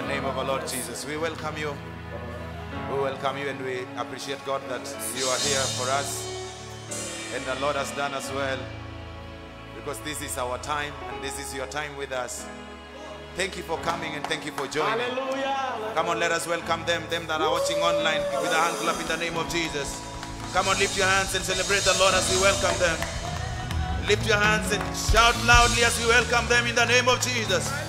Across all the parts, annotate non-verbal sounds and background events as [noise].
the name of our Lord Jesus. We welcome you. We welcome you and we appreciate God that you are here for us. And the Lord has done as well because this is our time and this is your time with us. Thank you for coming and thank you for joining. Hallelujah. Come on, let us welcome them, them that are watching online with a hand clap in the name of Jesus. Come on, lift your hands and celebrate the Lord as we welcome them. Lift your hands and shout loudly as we welcome them in the name of Jesus.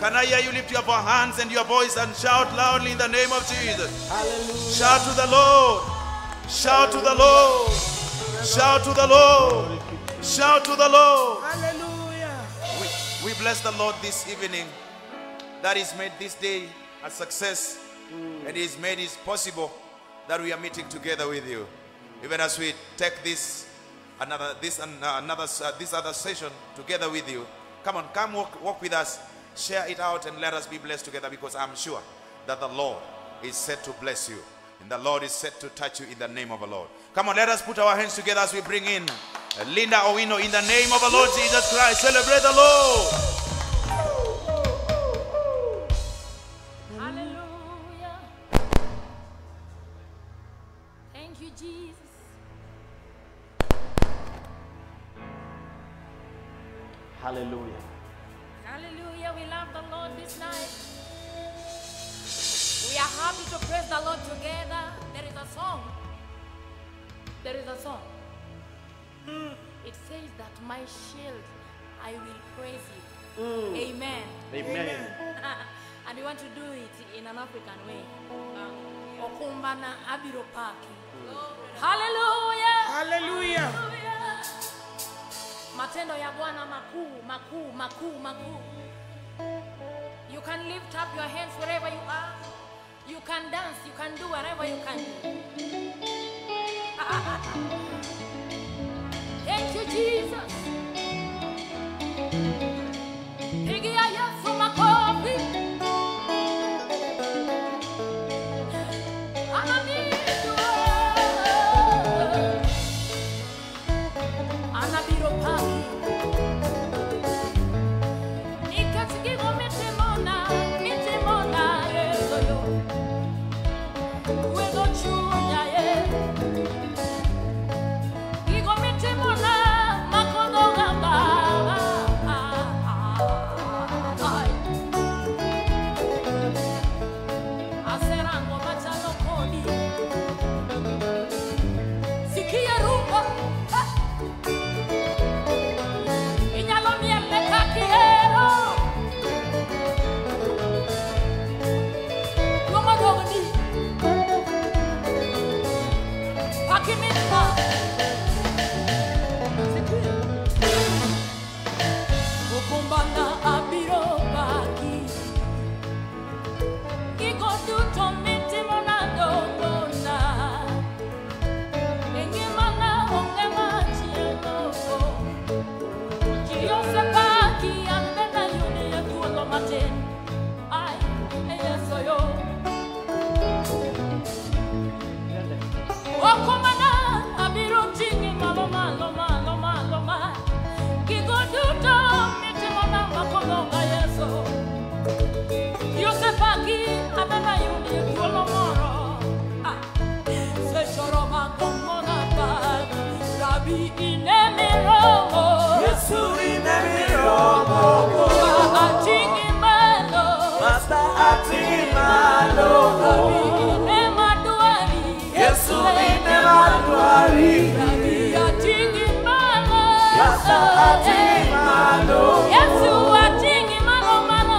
Can I hear you lift your hands and your voice and shout loudly in the name of Jesus? Hallelujah. Shout to the Lord. Shout to the Lord. Shout to the Lord. Shout to the Lord. Hallelujah. We, we bless the Lord this evening that He's made this day a success and He's made it possible that we are meeting together with you. Even as we take this another this and uh, another uh, this other session together with you. Come on, come walk, walk with us, share it out, and let us be blessed together because I'm sure that the Lord is set to bless you. And the Lord is set to touch you in the name of the Lord. Come on, let us put our hands together as we bring in Linda Owino in the name of the Lord Jesus Christ. Celebrate the Lord. Thank you, Jesus. Hallelujah. Thank you, Jesus. Hallelujah. Hallelujah. We love the Lord this night. We are happy to praise the Lord together. There is a song. There is a song. Hmm. It says that my shield, I will praise you. Hmm. Amen. Amen. [laughs] and we want to do it in an African way. Okumbana abiro paki. Hmm. Hallelujah. Hallelujah. Matendo ya Bwana makuu, makuu, makuu, makuu. You can lift up your hands wherever you are. You can dance, you can do whatever you can do. [laughs] Thank you, Jesus. Inemiromo. Atingi malo Master atimalo. Rabi inemadwari Yesu inemadwari. Rabi atingi malo Master atimalo. Yesu atingi malo malo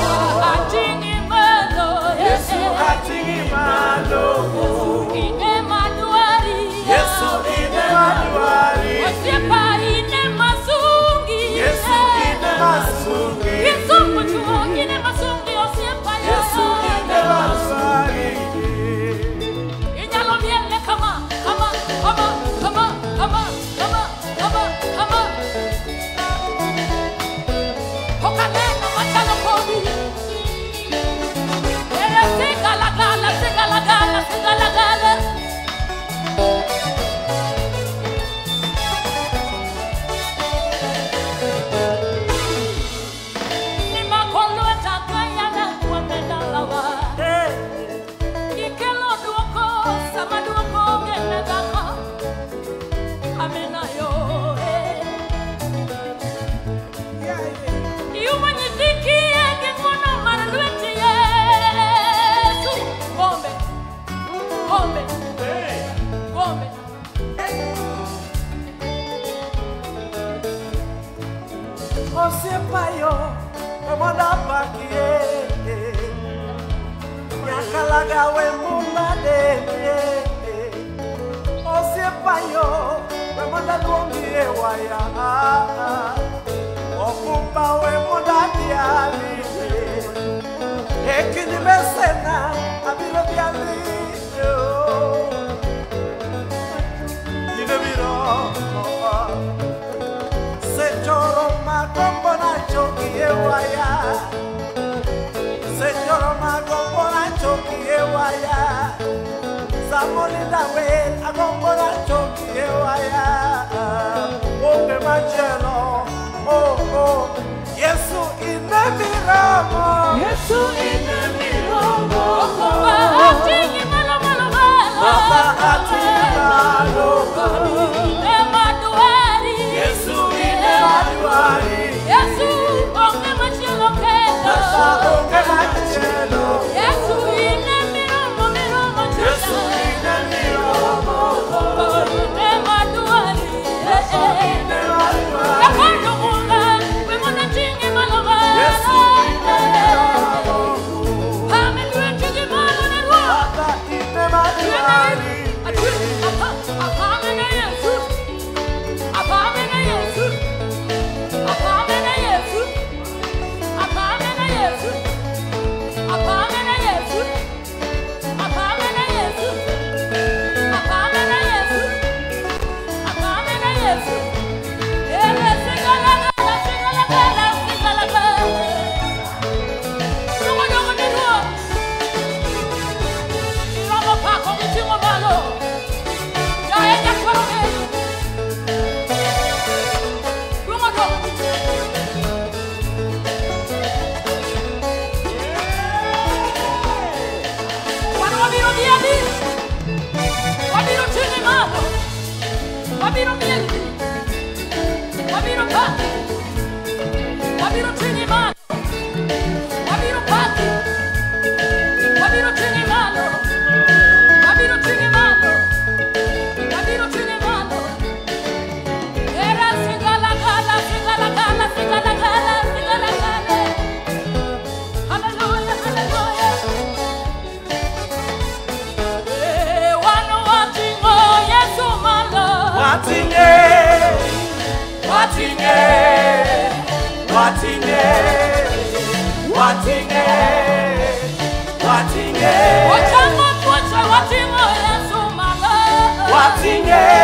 lówó. Você paiô, eu vou dar pra que Minha calagawa é muito mudalungie waya. Okumba we di ekinimesena abiro byalio oh. inebiro sechoro makombo nachokie waya. Sechoro makombo nachokie waya. Samolida we akombo nachokie waya jelo oh oh. Yesu ine miramo Yesu ine miramo Baba ati imalo malo. Baba ati imalo Ine maduari Yesu ine maduari Yesu onge machelo kelo Yesu onge machelo you don't get watine watine watine watine watine watine watine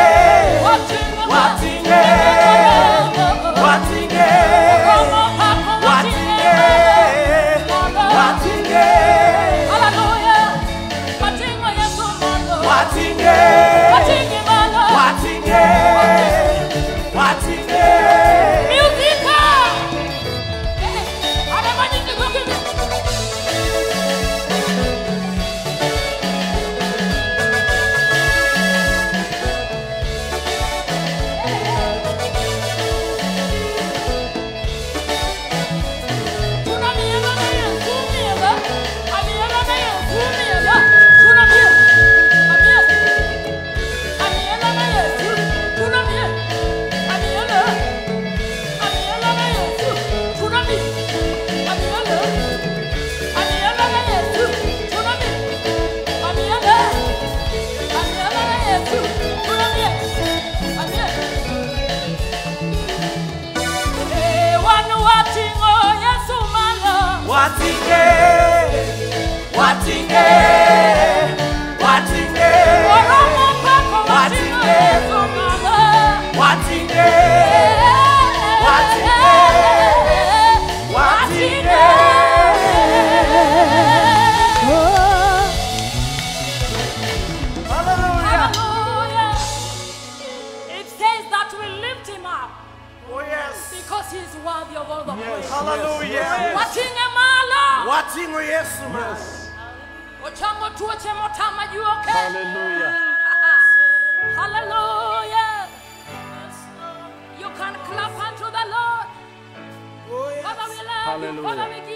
lift him up Oh yes. because he's worthy of all the praise. Hallelujah. Watinge malo. Watingo Yesu. Ochango tuoche motama juoke. Hallelujah. Hallelujah. You can clap unto the Lord. Oh yes. Father, we love you. Father, we give